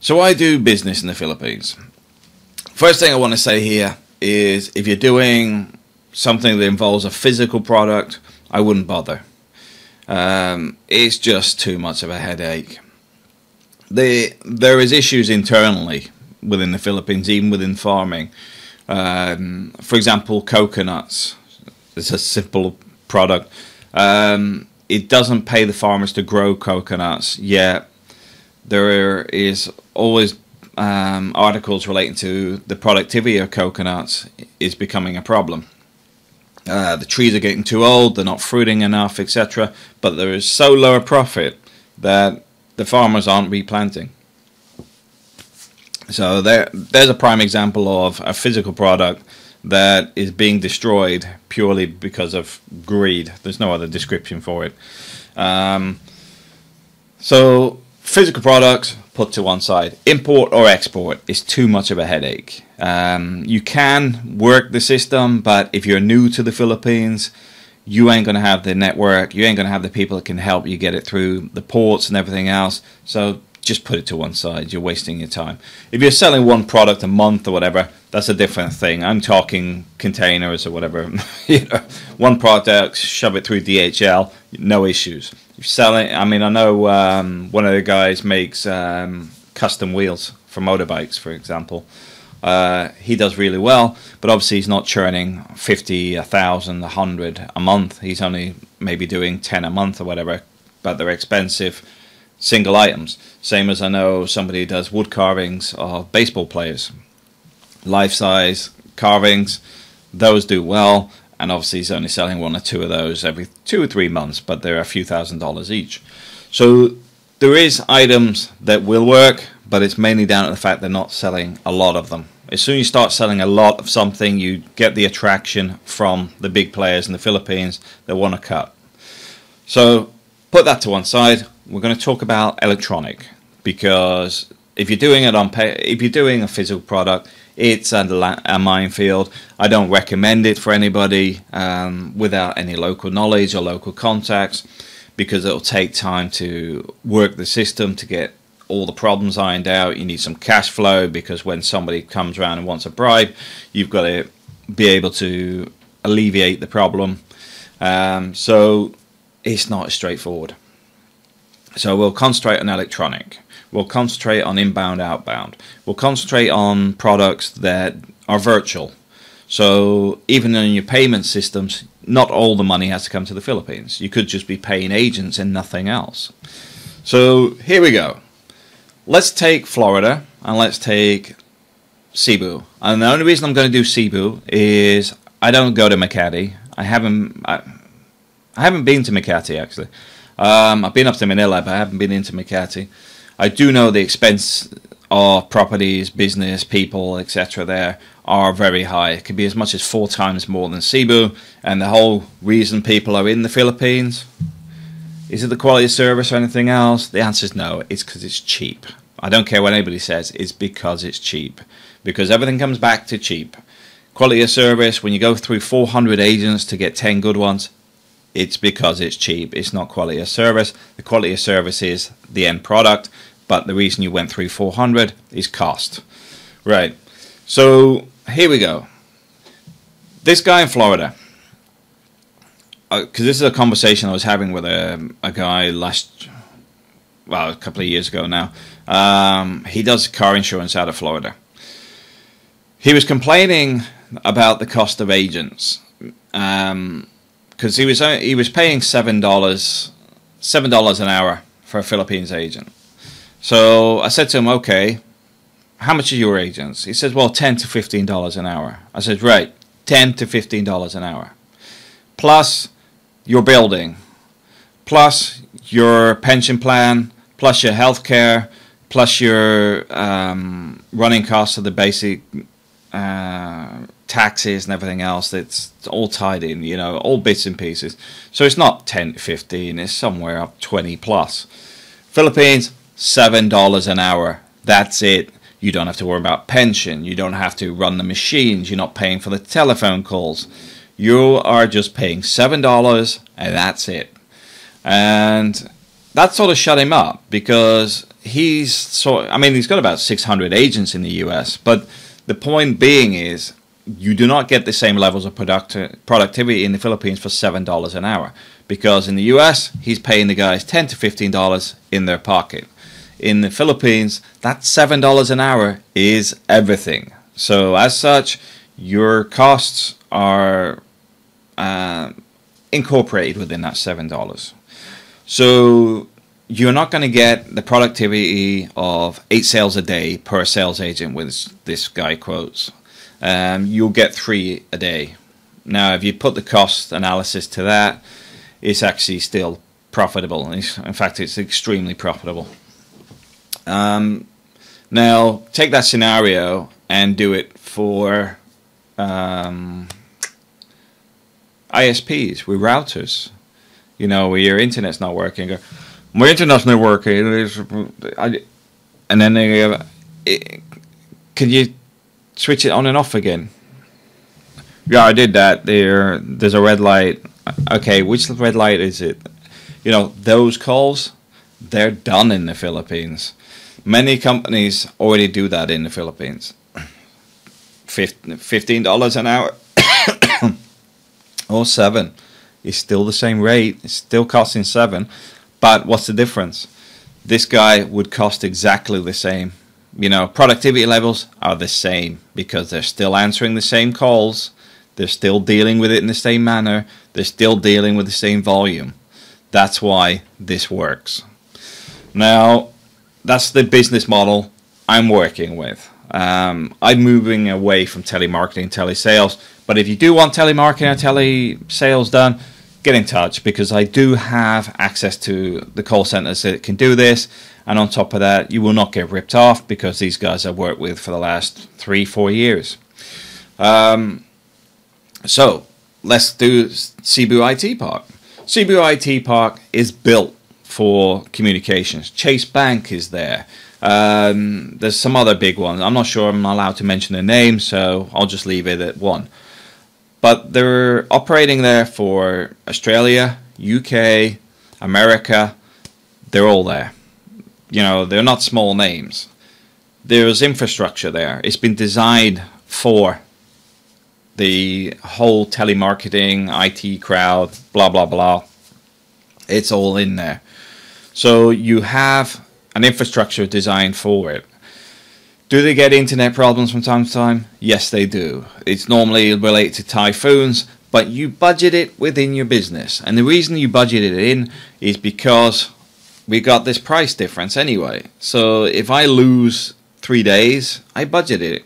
So I do business in the Philippines. First thing I want to say here is if you're doing something that involves a physical product, I wouldn't bother. Um, it's just too much of a headache. The, there is issues internally within the Philippines, even within farming. Um, for example, coconuts. It's a simple product. Um, it doesn't pay the farmers to grow coconuts, yet there is always um, articles relating to the productivity of coconuts is becoming a problem. Uh, the trees are getting too old, they're not fruiting enough, etc. But there is so low a profit that the farmers aren't replanting. So there, there's a prime example of a physical product that is being destroyed purely because of greed. There's no other description for it. Um, so physical products put to one side. Import or export is too much of a headache. Um, you can work the system, but if you're new to the Philippines, you ain't going to have the network. You ain't going to have the people that can help you get it through the ports and everything else. So just put it to one side. You're wasting your time. If you're selling one product a month or whatever, that's a different thing. I'm talking containers or whatever. you know, one product, shove it through DHL, no issues. You're selling. I mean, I know um, one of the guys makes um, custom wheels for motorbikes, for example. Uh, he does really well, but obviously he's not churning 50, 1,000, 100 a month. He's only maybe doing 10 a month or whatever, but they're expensive single items. Same as I know somebody does wood carvings of baseball players, life size carvings. Those do well, and obviously he's only selling one or two of those every two or three months, but they're a few thousand dollars each. So there is items that will work, but it's mainly down to the fact they're not selling a lot of them. As soon as you start selling a lot of something, you get the attraction from the big players in the Philippines that want to cut. So put that to one side we're going to talk about electronic because if you're doing it on pay, if you're doing a physical product, it's a, a minefield. I don't recommend it for anybody um, without any local knowledge or local contacts because it'll take time to work the system to get all the problems ironed out. You need some cash flow because when somebody comes around and wants a bribe, you've got to be able to alleviate the problem. Um, so it's not straightforward. So we'll concentrate on electronic. We'll concentrate on inbound, outbound. We'll concentrate on products that are virtual. So even in your payment systems, not all the money has to come to the Philippines. You could just be paying agents and nothing else. So here we go. Let's take Florida and let's take Cebu. And the only reason I'm going to do Cebu is I don't go to Makati. I haven't I, I haven't been to Makati actually. Um, I've been up to Manila, but I haven't been into Makati. I do know the expense of properties, business, people, etc. there are very high. It can be as much as four times more than Cebu. And the whole reason people are in the Philippines is it the quality of service or anything else? The answer is no. It's because it's cheap. I don't care what anybody says. It's because it's cheap. Because everything comes back to cheap. Quality of service, when you go through 400 agents to get 10 good ones, it's because it's cheap. It's not quality of service. The quality of service is the end product, but the reason you went through 400 is cost. Right. So here we go. This guy in Florida, because uh, this is a conversation I was having with a, a guy last, well, a couple of years ago now. Um, he does car insurance out of Florida. He was complaining about the cost of agents. Um, because he was he was paying seven dollars seven dollars an hour for a Philippines agent. So I said to him, okay, how much are your agents? He says, well, ten to fifteen dollars an hour. I said, right, ten to fifteen dollars an hour, plus your building, plus your pension plan, plus your health care, plus your um, running costs of the basic. Uh, taxes and everything else It's all tied in, you know, all bits and pieces. So it's not 10 to 15, it's somewhere up 20 plus. Philippines, $7 an hour. That's it. You don't have to worry about pension. You don't have to run the machines. You're not paying for the telephone calls. You are just paying $7 and that's it. And that sort of shut him up because he's so I mean he's got about 600 agents in the US, but the point being is you do not get the same levels of product productivity in the Philippines for seven dollars an hour because in the US he's paying the guys ten to fifteen dollars in their pocket. In the Philippines, that seven dollars an hour is everything. So as such, your costs are uh, incorporated within that seven dollars. So you're not going to get the productivity of eight sales a day per sales agent with this guy quotes. Um, you'll get three a day. Now, if you put the cost analysis to that, it's actually still profitable. In fact, it's extremely profitable. Um, now, take that scenario and do it for um, ISPs with routers. You know, where your internet's not working my internet's not working. and then they, it, can you switch it on and off again? Yeah, I did that. There, there's a red light. Okay, which red light is it? You know, those calls, they're done in the Philippines. Many companies already do that in the Philippines. Fifteen dollars an hour or seven is still the same rate. It's still costing seven but what's the difference? This guy would cost exactly the same. You know, productivity levels are the same because they're still answering the same calls, they're still dealing with it in the same manner, they're still dealing with the same volume. That's why this works. Now, that's the business model I'm working with. Um, I'm moving away from telemarketing, telesales. But if you do want telemarketing or telesales done, get in touch because I do have access to the call centers that can do this. And on top of that, you will not get ripped off because these guys I've worked with for the last three, four years. Um, so let's do Cebu IT Park. Cebu IT Park is built for communications. Chase Bank is there. Um, there's some other big ones. I'm not sure I'm allowed to mention the name, so I'll just leave it at one but they're operating there for Australia, UK, America. They're all there. You know, they're not small names. There's infrastructure there. It's been designed for the whole telemarketing, IT crowd, blah, blah, blah. It's all in there. So you have an infrastructure designed for it. Do they get internet problems from time to time? Yes, they do. It's normally related to typhoons, but you budget it within your business. And the reason you budget it in is because we got this price difference anyway. So if I lose three days, I budget it.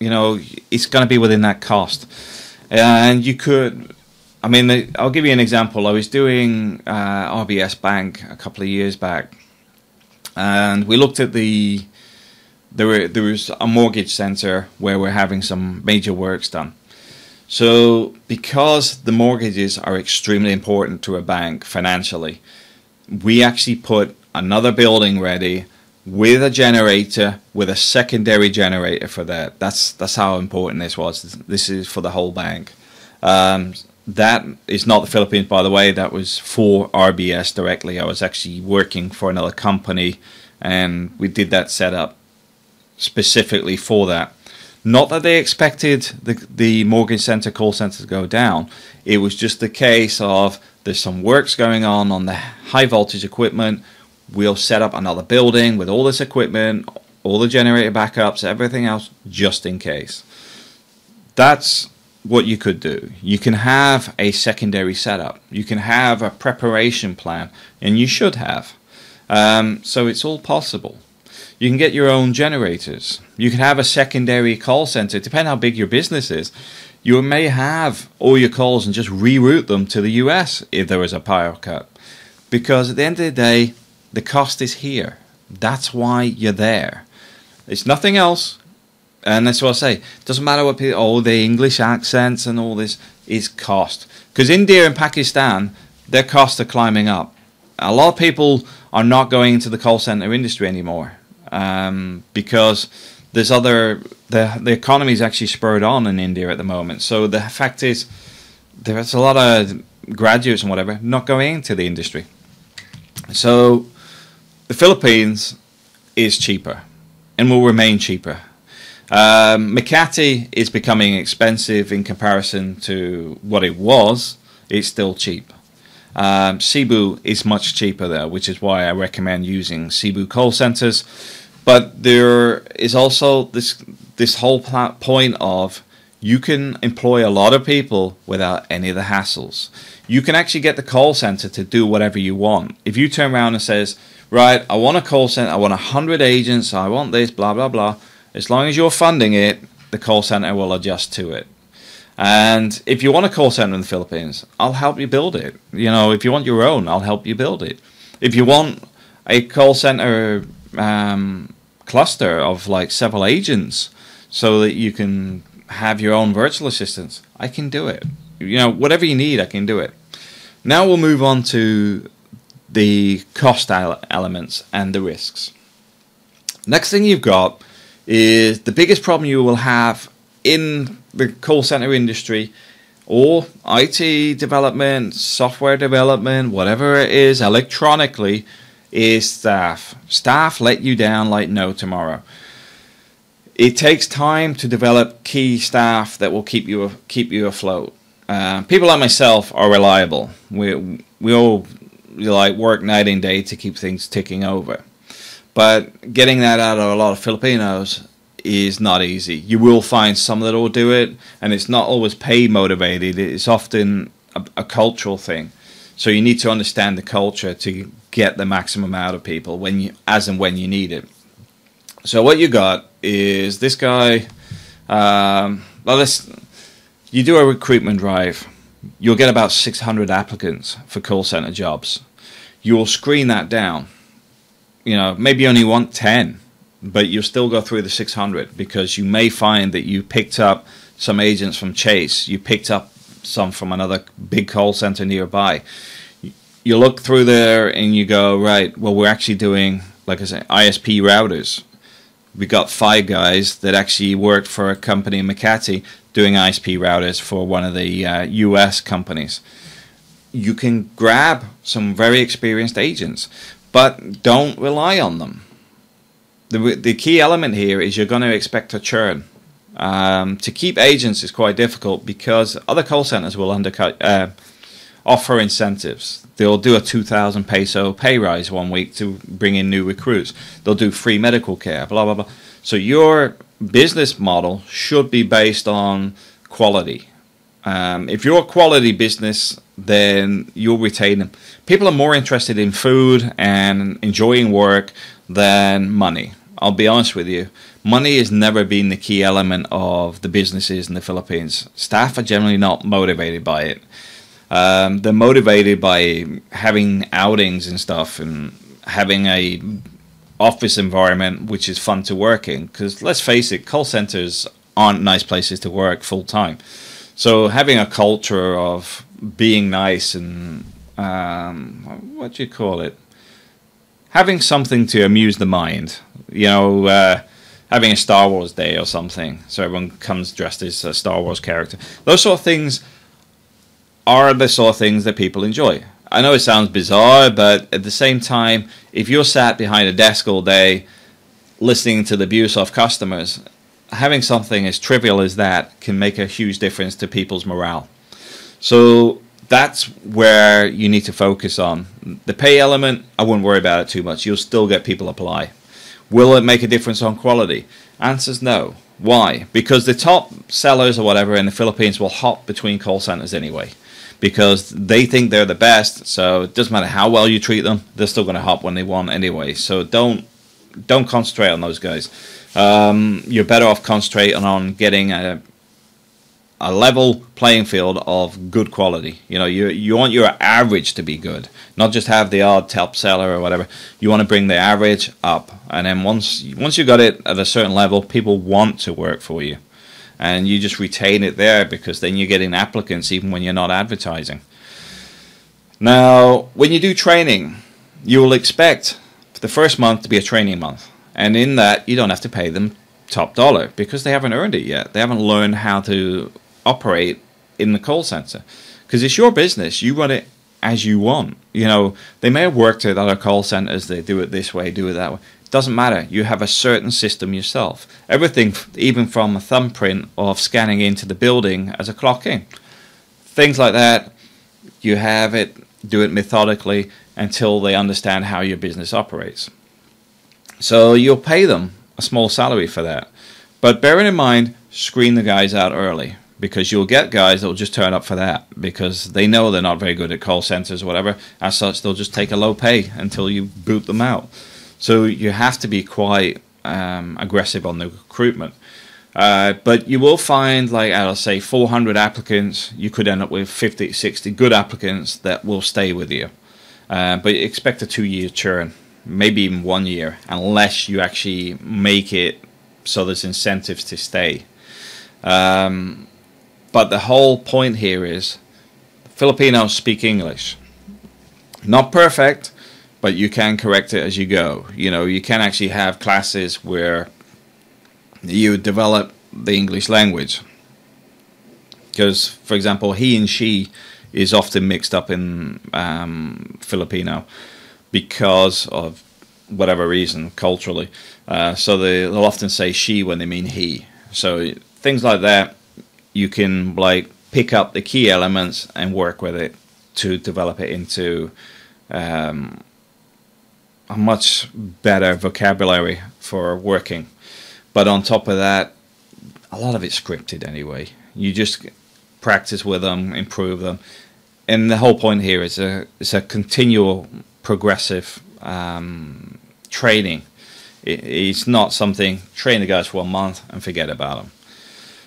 You know, it's going to be within that cost. And you could, I mean, I'll give you an example. I was doing uh, RBS Bank a couple of years back, and we looked at the there were there was a mortgage center where we're having some major works done. So because the mortgages are extremely important to a bank financially, we actually put another building ready with a generator with a secondary generator for that. That's that's how important this was. This is for the whole bank. Um, that is not the Philippines, by the way. That was for RBS directly. I was actually working for another company, and we did that setup specifically for that. Not that they expected the the mortgage center call center to go down. It was just the case of there's some works going on on the high voltage equipment. We'll set up another building with all this equipment, all the generator backups, everything else, just in case. That's what you could do. You can have a secondary setup. You can have a preparation plan, and you should have. Um, so it's all possible. You can get your own generators. You can have a secondary call center, depending how big your business is. You may have all your calls and just reroute them to the US if there is a power cut. Because at the end of the day, the cost is here. That's why you're there. It's nothing else. And that's what I say. It doesn't matter what people, all the English accents and all this is cost. Because India and Pakistan, their costs are climbing up. A lot of people are not going into the call center industry anymore um, because there's other the the economy is actually spurred on in India at the moment. So the fact is, there's a lot of graduates and whatever not going into the industry. So the Philippines is cheaper and will remain cheaper. Um, Makati is becoming expensive in comparison to what it was. It's still cheap. Um, Cebu is much cheaper there, which is why I recommend using Cebu call centers. But there is also this this whole point of you can employ a lot of people without any of the hassles. You can actually get the call center to do whatever you want. If you turn around and says, "Right, I want a call center. I want a hundred agents. I want this. Blah blah blah." As long as you're funding it, the call center will adjust to it. And if you want a call center in the Philippines, I'll help you build it. You know, if you want your own, I'll help you build it. If you want a call center um, cluster of like several agents so that you can have your own virtual assistants, I can do it. You know, whatever you need, I can do it. Now we'll move on to the cost elements and the risks. Next thing you've got is the biggest problem you will have in the call center industry or IT development, software development, whatever it is, electronically, is staff. Staff let you down like no tomorrow. It takes time to develop key staff that will keep you keep you afloat. Uh, people like myself are reliable. We we all like work night and day to keep things ticking over. But getting that out of a lot of Filipinos is not easy. You will find some that will do it, and it's not always pay motivated. It's often a, a, cultural thing. So you need to understand the culture to get the maximum out of people when you, as and when you need it. So what you got is this guy. Um, well, let's. You do a recruitment drive. You'll get about 600 applicants for call center jobs. You will screen that down you know, maybe you only want 10, but you'll still go through the 600 because you may find that you picked up some agents from Chase, you picked up some from another big call center nearby. You look through there and you go, right, well, we're actually doing, like I say, ISP routers. We got five guys that actually worked for a company in Makati doing ISP routers for one of the uh, US companies. You can grab some very experienced agents but don't rely on them. The, the key element here is you're going to expect a churn. Um, to keep agents is quite difficult because other call centers will undercut, uh, offer incentives. They'll do a 2,000 peso pay rise one week to bring in new recruits. They'll do free medical care, blah, blah, blah. So your business model should be based on quality. Um, if you're a quality business, then you'll retain them. People are more interested in food and enjoying work than money. I'll be honest with you. Money has never been the key element of the businesses in the Philippines. Staff are generally not motivated by it. Um, they're motivated by having outings and stuff and having a office environment which is fun to work in. Because let's face it, call centers aren't nice places to work full time. So having a culture of being nice and um, what do you call it? Having something to amuse the mind. You know, uh, having a Star Wars day or something, so everyone comes dressed as a Star Wars character. Those sort of things are the sort of things that people enjoy. I know it sounds bizarre, but at the same time, if you're sat behind a desk all day listening to the abuse of customers, having something as trivial as that can make a huge difference to people's morale. So that's where you need to focus on. The pay element, I wouldn't worry about it too much. You'll still get people apply. Will it make a difference on quality? Answer's no. Why? Because the top sellers or whatever in the Philippines will hop between call centers anyway. Because they think they're the best, so it doesn't matter how well you treat them, they're still going to hop when they want anyway. So don't don't concentrate on those guys. Um, you're better off concentrating on getting a a level playing field of good quality. You know, you you want your average to be good, not just have the odd top seller or whatever. You want to bring the average up, and then once once you got it at a certain level, people want to work for you, and you just retain it there because then you're getting applicants even when you're not advertising. Now, when you do training, you will expect the first month to be a training month, and in that you don't have to pay them top dollar because they haven't earned it yet. They haven't learned how to operate in the call center because it's your business. You run it as you want. You know, they may have worked at other call centers. They do it this way, do it that way. Doesn't matter. You have a certain system yourself. Everything, even from a thumbprint of scanning into the building as a clock in. Things like that, you have it, do it methodically until they understand how your business operates. So you'll pay them a small salary for that. But bearing in mind, screen the guys out early because you'll get guys that will just turn up for that because they know they're not very good at call centers or whatever. As such, they'll just take a low pay until you boot them out. So you have to be quite um, aggressive on the recruitment. Uh, but you will find, like I'll say, 400 applicants. You could end up with 50, 60 good applicants that will stay with you. Uh, but expect a two-year churn, maybe even one year, unless you actually make it so there's incentives to stay. Um, but the whole point here is Filipinos speak English. Not perfect, but you can correct it as you go. You know, you can actually have classes where you develop the English language. Because, for example, he and she is often mixed up in um, Filipino because of whatever reason, culturally. Uh, so they, they'll often say she when they mean he. So things like that, you can like pick up the key elements and work with it to develop it into um, a much better vocabulary for working. But on top of that, a lot of it's scripted anyway. You just practice with them, improve them, and the whole point here is a it's a continual progressive um, training. It, it's not something train the guys for one month and forget about them.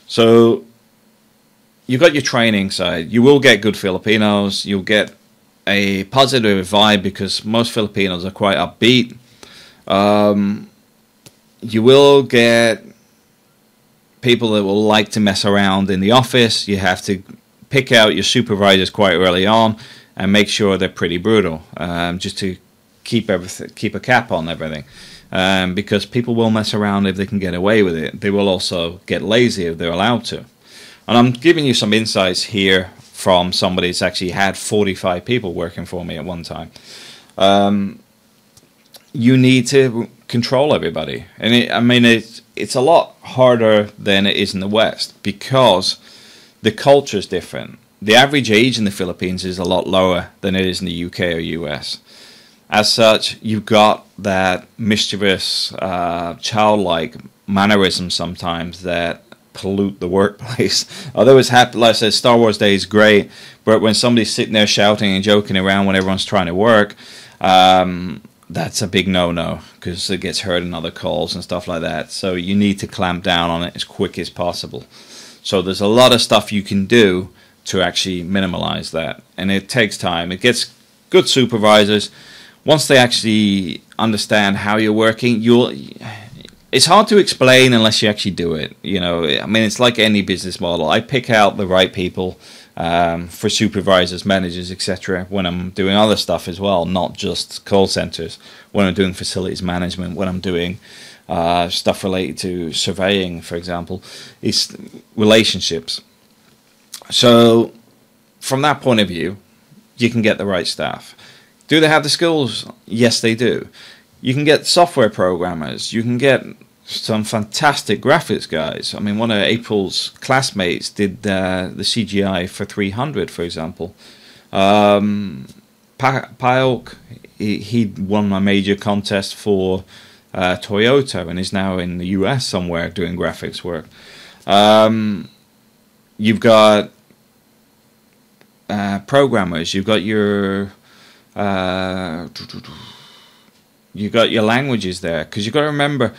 So you've got your training side. You will get good Filipinos. You'll get a positive vibe because most Filipinos are quite upbeat. Um, you will get people that will like to mess around in the office. You have to pick out your supervisors quite early on and make sure they're pretty brutal, um, just to keep everything, keep a cap on everything. Um, because people will mess around if they can get away with it. They will also get lazy if they're allowed to. And I'm giving you some insights here from somebody that's actually had 45 people working for me at one time. Um, you need to control everybody, and it, I mean it's it's a lot harder than it is in the West because the culture is different. The average age in the Philippines is a lot lower than it is in the UK or US. As such, you've got that mischievous, uh, childlike mannerism sometimes that pollute the workplace. Although it's happy, like I said, Star Wars Day is great, but when somebody's sitting there shouting and joking around when everyone's trying to work, um, that's a big no-no because it gets heard in other calls and stuff like that. So you need to clamp down on it as quick as possible. So there's a lot of stuff you can do to actually minimize that, and it takes time. It gets good supervisors once they actually understand how you're working. You'll it's hard to explain unless you actually do it. You know, I mean, it's like any business model. I pick out the right people um, for supervisors, managers, etc. When I'm doing other stuff as well, not just call centers. When I'm doing facilities management, when I'm doing uh, stuff related to surveying, for example, it's relationships. So, from that point of view, you can get the right staff. Do they have the skills? Yes, they do. You can get software programmers. You can get some fantastic graphics guys. I mean, one of April's classmates did uh, the CGI for 300, for example. Um, he, he won a major contest for uh, Toyota and is now in the US somewhere doing graphics work. Um, you've got uh, programmers. You've got your uh, you got your languages there because you've got to remember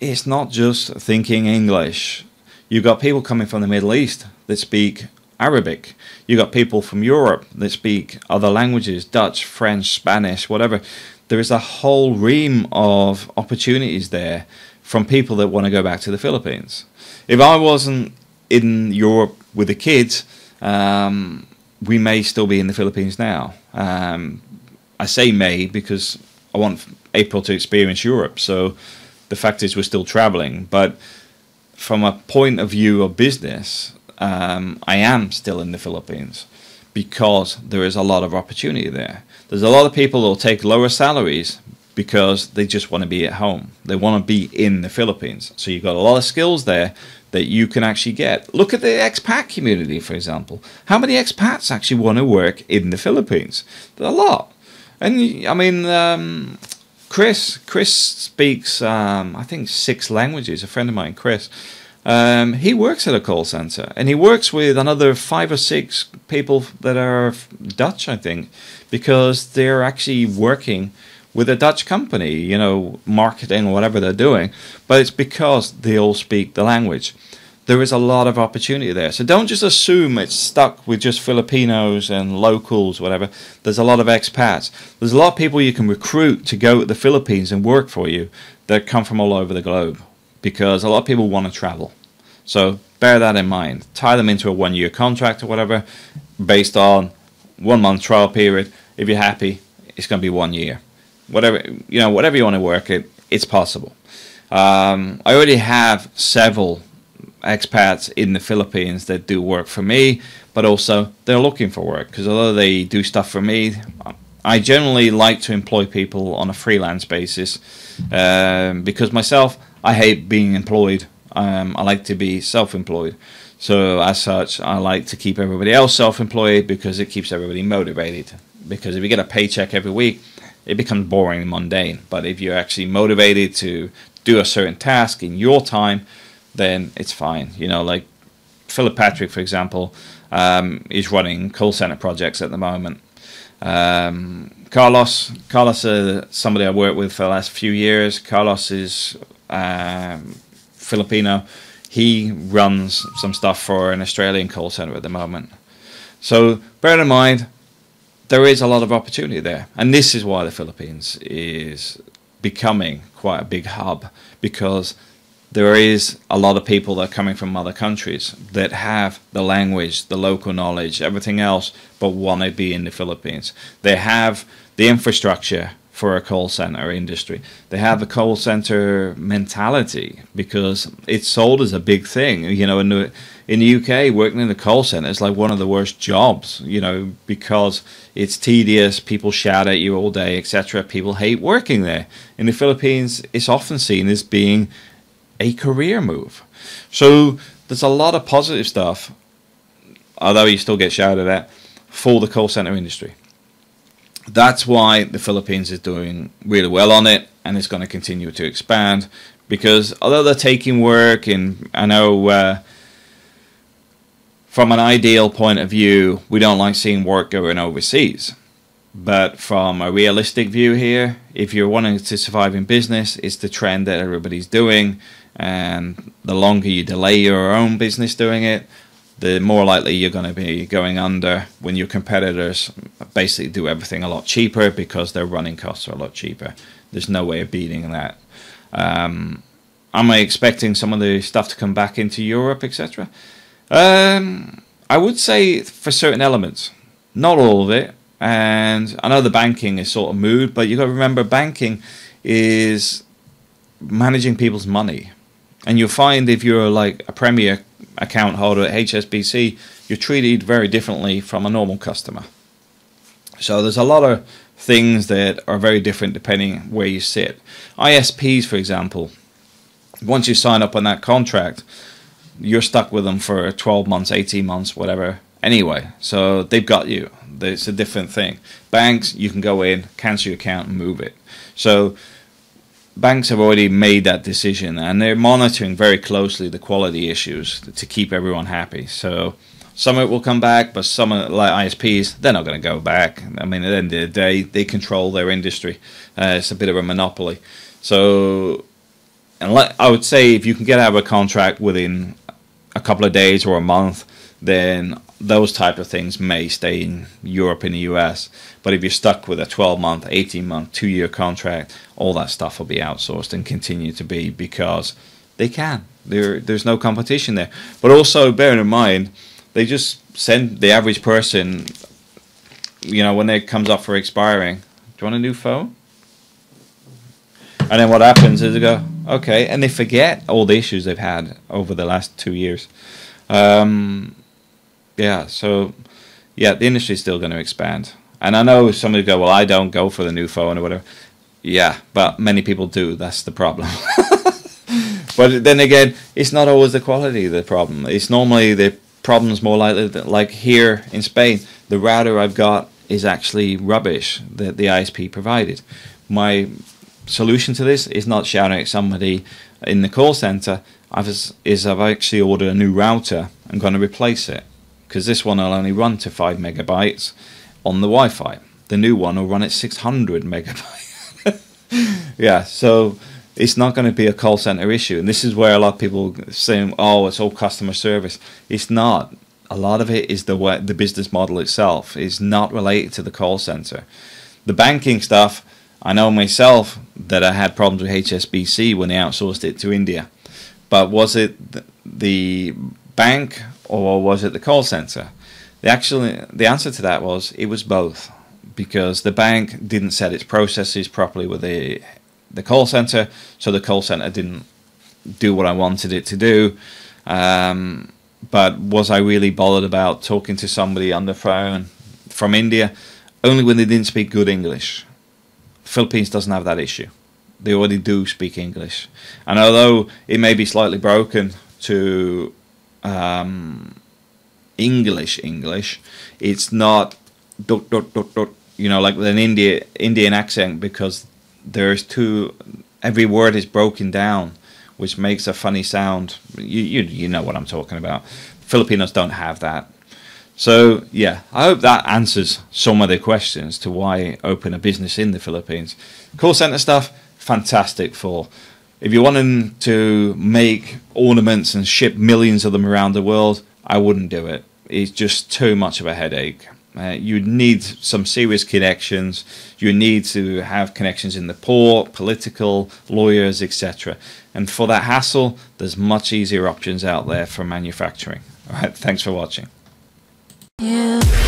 it's not just thinking English. You've got people coming from the Middle East that speak Arabic. You've got people from Europe that speak other languages, Dutch, French, Spanish, whatever. There is a whole ream of opportunities there from people that want to go back to the Philippines. If I wasn't in Europe with the kids, um, we may still be in the Philippines now. Um, I say may because I want April to experience Europe. So the fact is we're still traveling. But from a point of view of business, um, I am still in the Philippines because there is a lot of opportunity there. There's a lot of people that will take lower salaries because they just want to be at home. They want to be in the Philippines. So you've got a lot of skills there that you can actually get. Look at the expat community, for example. How many expats actually want to work in the Philippines? A lot. And I mean, um, Chris, Chris speaks, um, I think, six languages. A friend of mine, Chris, um, he works at a call center, and he works with another five or six people that are Dutch, I think, because they're actually working with a Dutch company, you know, marketing or whatever they're doing. But it's because they all speak the language. There is a lot of opportunity there. So don't just assume it's stuck with just Filipinos and locals, whatever. There's a lot of expats. There's a lot of people you can recruit to go to the Philippines and work for you that come from all over the globe because a lot of people want to travel. So bear that in mind. Tie them into a one year contract or whatever based on one month trial period. If you're happy, it's going to be one year. Whatever you know, whatever you want to work it, it's possible. Um, I already have several expats in the Philippines that do work for me, but also they're looking for work because although they do stuff for me, I generally like to employ people on a freelance basis um, because myself, I hate being employed. Um, I like to be self-employed. So as such, I like to keep everybody else self-employed because it keeps everybody motivated. Because if you get a paycheck every week, it becomes boring and mundane. But if you're actually motivated to do a certain task in your time, then it's fine. You know, like Philip Patrick, for example, um, is running call center projects at the moment. Um, Carlos, Carlos, uh, somebody I worked with for the last few years. Carlos is um, Filipino. He runs some stuff for an Australian call center at the moment. So bear in mind, there is a lot of opportunity there, and this is why the Philippines is becoming quite a big hub because there is a lot of people that are coming from other countries that have the language, the local knowledge, everything else, but want to be in the Philippines. They have the infrastructure for a call center industry. They have a call center mentality because it's sold as a big thing. You know, in the UK, working in the call center is like one of the worst jobs. You know, because it's tedious. People shout at you all day, etc. People hate working there. In the Philippines, it's often seen as being a career move. So there's a lot of positive stuff, although you still get shouted at, for the call center industry. That's why the Philippines is doing really well on it and it's going to continue to expand because although they're taking work, and I know uh, from an ideal point of view, we don't like seeing work going overseas. But from a realistic view here, if you're wanting to survive in business, it's the trend that everybody's doing and the longer you delay your own business doing it, the more likely you're going to be going under when your competitors basically do everything a lot cheaper because their running costs are a lot cheaper. There's no way of beating that. Um, am I expecting some of the stuff to come back into Europe, etc.? Um, I would say for certain elements, not all of it. And I know the banking is sort of mood, but you've got to remember banking is managing people's money. And you'll find if you're like a premier account holder at HSBC, you're treated very differently from a normal customer. So there's a lot of things that are very different depending where you sit. ISPs, for example, once you sign up on that contract, you're stuck with them for 12 months, 18 months, whatever. Anyway, so they've got you. It's a different thing. Banks, you can go in, cancel your account, and move it. So banks have already made that decision and they're monitoring very closely the quality issues to keep everyone happy. So some of it will come back, but some of it, like ISPs, they're not going to go back. I mean, at the end of the day, they control their industry. Uh, it's a bit of a monopoly. So, and I would say if you can get out of a contract within a couple of days or a month, then those type of things may stay in Europe and the US. But if you're stuck with a 12 month, 18 month, two year contract, all that stuff will be outsourced and continue to be because they can. There, there's no competition there. But also, bearing in mind, they just send the average person, you know, when it comes up for expiring, do you want a new phone? And then what happens is they go, okay, and they forget all the issues they've had over the last two years. Um, yeah, so yeah, the industry is still going to expand. And I know somebody go, well, I don't go for the new phone or whatever. Yeah, but many people do. That's the problem. but then again, it's not always the quality of the problem. It's normally the problems more likely that, like here in Spain, the router I've got is actually rubbish that the ISP provided. My solution to this is not shouting at somebody in the call center. I've, is I've actually ordered a new router. I'm going to replace it because this one will only run to five megabytes on the Wi-Fi. The new one will run at 600 megabytes. yeah, so it's not going to be a call center issue. And this is where a lot of people saying, "Oh, it's all customer service." It's not. A lot of it is the way, the business model itself is not related to the call center. The banking stuff, I know myself that I had problems with HSBC when they outsourced it to India. But was it the bank or was it the call center? The actually the answer to that was it was both because the bank didn't set its processes properly with the the call center, so the call center didn't do what I wanted it to do. Um, but was I really bothered about talking to somebody on the phone from India? Only when they didn't speak good English. Philippines doesn't have that issue. They already do speak English, and although it may be slightly broken to um, English English, it's not dot, dot, dot, dot, you know like with an India Indian accent because there's two every word is broken down which makes a funny sound. You, you you know what i'm talking about. Filipinos don't have that so yeah i hope that answers some of the questions to why open a business in the philippines call center stuff fantastic for if you're wanting to make ornaments and ship millions of them around the world i wouldn't do it it's just too much of a headache uh, you need some serious connections. You need to have connections in the port, political, lawyers, etc. And for that hassle, there's much easier options out there for manufacturing. All right, thanks for watching. Yeah.